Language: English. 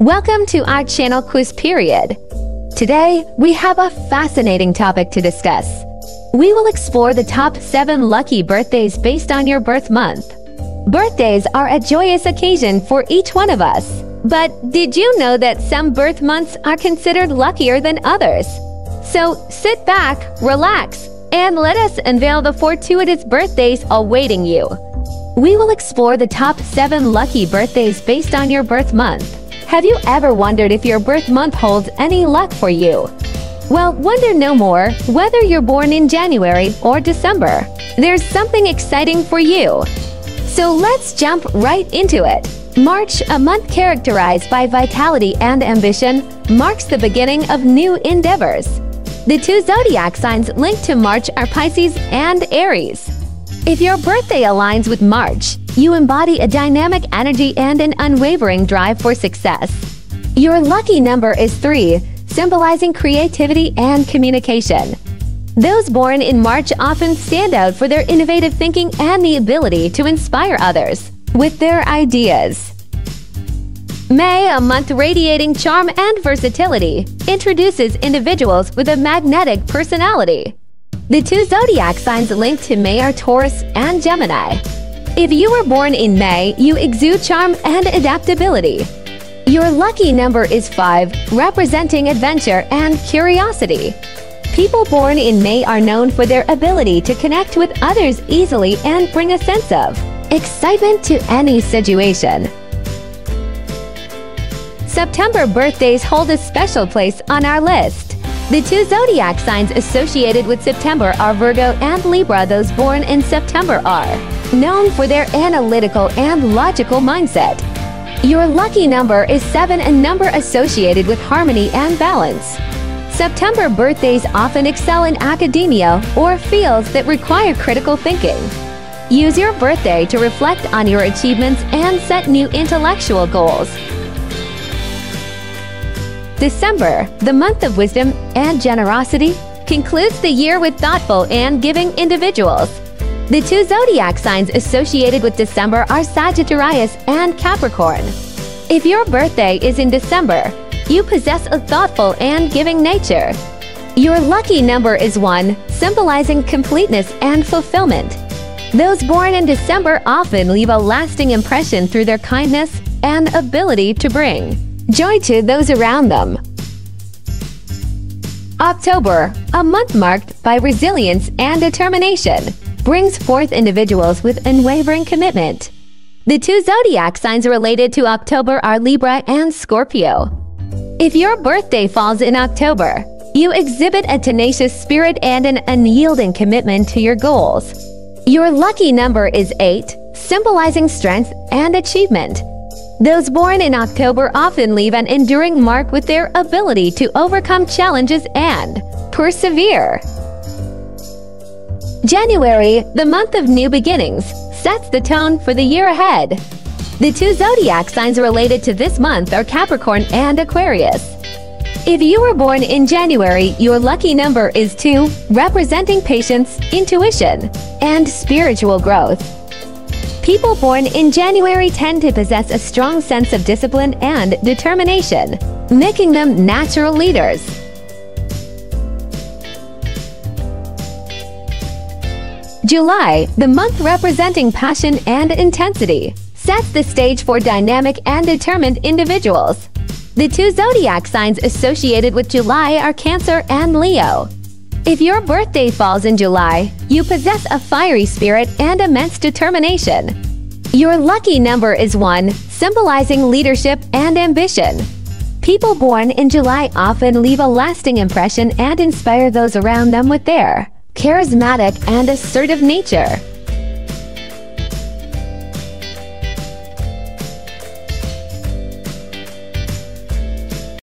Welcome to our channel quiz period. Today, we have a fascinating topic to discuss. We will explore the top 7 lucky birthdays based on your birth month. Birthdays are a joyous occasion for each one of us. But did you know that some birth months are considered luckier than others? So sit back, relax, and let us unveil the fortuitous birthdays awaiting you. We will explore the top 7 lucky birthdays based on your birth month. Have you ever wondered if your birth month holds any luck for you? Well, wonder no more whether you're born in January or December. There's something exciting for you. So let's jump right into it. March, a month characterized by vitality and ambition, marks the beginning of new endeavors. The two zodiac signs linked to March are Pisces and Aries. If your birthday aligns with March, you embody a dynamic energy and an unwavering drive for success. Your lucky number is 3, symbolizing creativity and communication. Those born in March often stand out for their innovative thinking and the ability to inspire others with their ideas. May, a month radiating charm and versatility, introduces individuals with a magnetic personality. The two zodiac signs linked to May are Taurus and Gemini. If you were born in May, you exude charm and adaptability. Your lucky number is 5, representing adventure and curiosity. People born in May are known for their ability to connect with others easily and bring a sense of excitement to any situation. September birthdays hold a special place on our list. The two zodiac signs associated with September are Virgo and Libra. Those born in September are known for their analytical and logical mindset. Your lucky number is 7 a number associated with harmony and balance. September birthdays often excel in academia or fields that require critical thinking. Use your birthday to reflect on your achievements and set new intellectual goals. December, the month of wisdom and generosity, concludes the year with thoughtful and giving individuals. The two zodiac signs associated with December are Sagittarius and Capricorn. If your birthday is in December, you possess a thoughtful and giving nature. Your lucky number is 1, symbolizing completeness and fulfillment. Those born in December often leave a lasting impression through their kindness and ability to bring joy to those around them. October, a month marked by resilience and determination, brings forth individuals with unwavering commitment. The two zodiac signs related to October are Libra and Scorpio. If your birthday falls in October, you exhibit a tenacious spirit and an unyielding commitment to your goals. Your lucky number is 8, symbolizing strength and achievement. Those born in October often leave an enduring mark with their ability to overcome challenges and persevere. January, the month of new beginnings, sets the tone for the year ahead. The two zodiac signs related to this month are Capricorn and Aquarius. If you were born in January, your lucky number is 2, representing patience, intuition, and spiritual growth. People born in January tend to possess a strong sense of discipline and determination, making them natural leaders. July, the month representing passion and intensity, sets the stage for dynamic and determined individuals. The two zodiac signs associated with July are Cancer and Leo. If your birthday falls in July, you possess a fiery spirit and immense determination. Your lucky number is 1, symbolizing leadership and ambition. People born in July often leave a lasting impression and inspire those around them with their charismatic and assertive nature.